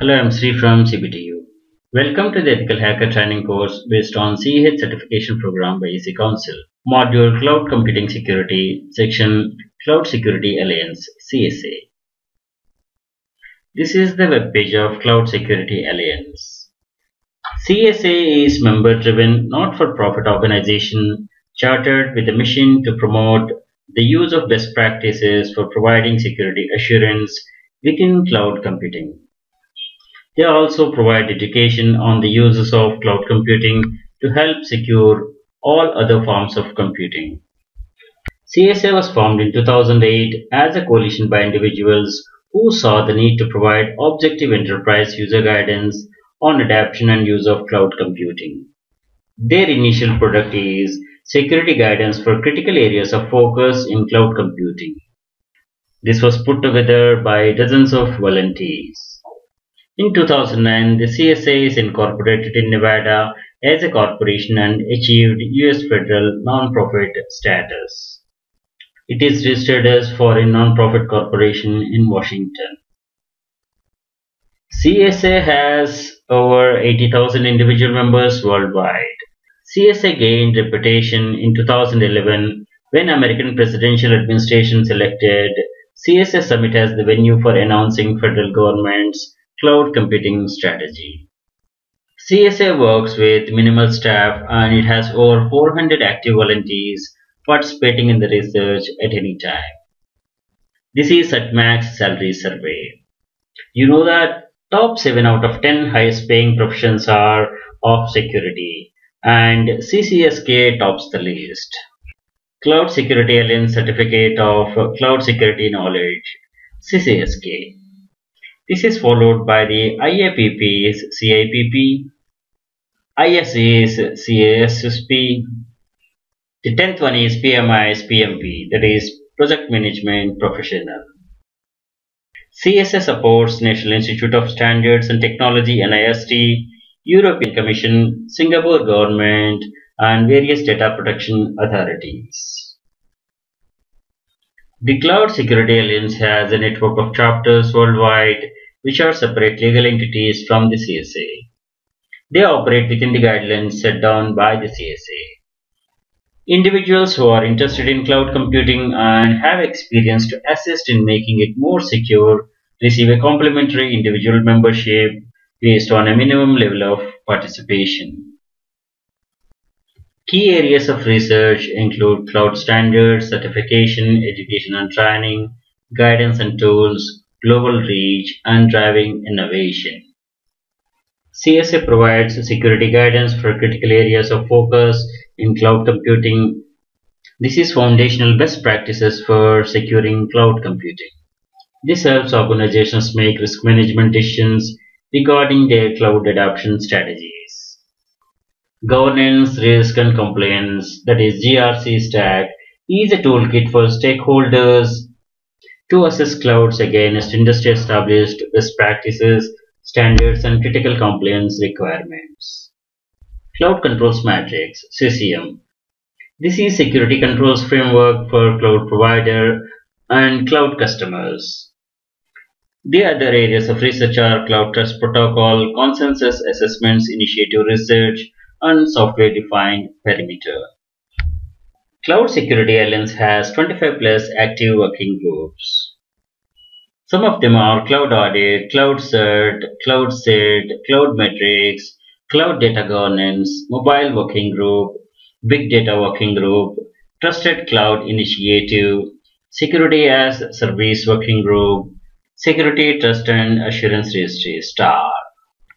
Hello, I'm Sri from CBTU. Welcome to the Ethical Hacker Training course based on CEH Certification Program by EC Council. Module Cloud Computing Security, Section Cloud Security Alliance, CSA. This is the web page of Cloud Security Alliance. CSA is member-driven, not-for-profit organization chartered with a mission to promote the use of best practices for providing security assurance within cloud computing. They also provide education on the uses of cloud computing to help secure all other forms of computing. CSA was formed in 2008 as a coalition by individuals who saw the need to provide objective enterprise user guidance on adoption and use of cloud computing. Their initial product is security guidance for critical areas of focus in cloud computing. This was put together by dozens of volunteers. In 2009, the CSA is incorporated in Nevada as a corporation and achieved US federal nonprofit status. It is registered as foreign nonprofit corporation in Washington. CSA has over 80,000 individual members worldwide. CSA gained reputation in 2011 when American presidential administration selected CSA Summit as the venue for announcing federal government's cloud computing strategy. CSA works with minimal staff and it has over 400 active volunteers participating in the research at any time. This is Certmag's salary survey. You know that top 7 out of 10 highest paying professions are of security and CCSK tops the list. Cloud Security Alliance Certificate of Cloud Security Knowledge CCSK. This is followed by the IAPP's CIPP, ISA's CISSP. The 10th one is PMI's PMP, that is Project Management Professional. CSA supports National Institute of Standards and Technology NIST European Commission, Singapore government, and various data protection authorities. The Cloud Security Alliance has a network of chapters worldwide which are separate legal entities from the CSA. They operate within the guidelines set down by the CSA. Individuals who are interested in cloud computing and have experience to assist in making it more secure receive a complimentary individual membership based on a minimum level of participation. Key areas of research include cloud standards, certification, education and training, guidance and tools, global reach, and driving innovation. CSA provides security guidance for critical areas of focus in cloud computing. This is foundational best practices for securing cloud computing. This helps organizations make risk management decisions regarding their cloud adoption strategies. Governance, risk and compliance, that is GRC stack, is a toolkit for stakeholders to assess clouds against industry established best practices, standards and critical compliance requirements. Cloud Controls Matrix, CCM. This is security controls framework for cloud provider and cloud customers. The other areas of research are Cloud Trust Protocol, Consensus Assessments Initiative Research, and Software-Defined Perimeter. Cloud Security Alliance has 25 plus active working groups. Some of them are Cloud Audit, Cloud Cert, Cloud SIRT, Cloud Metrics, Cloud Data Governance, Mobile Working Group, Big Data Working Group, Trusted Cloud Initiative, Security as Service Working Group, Security, Trust and Assurance Registry STAR.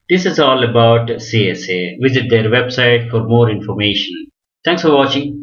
This is all about CSA. Visit their website for more information. Thanks for watching.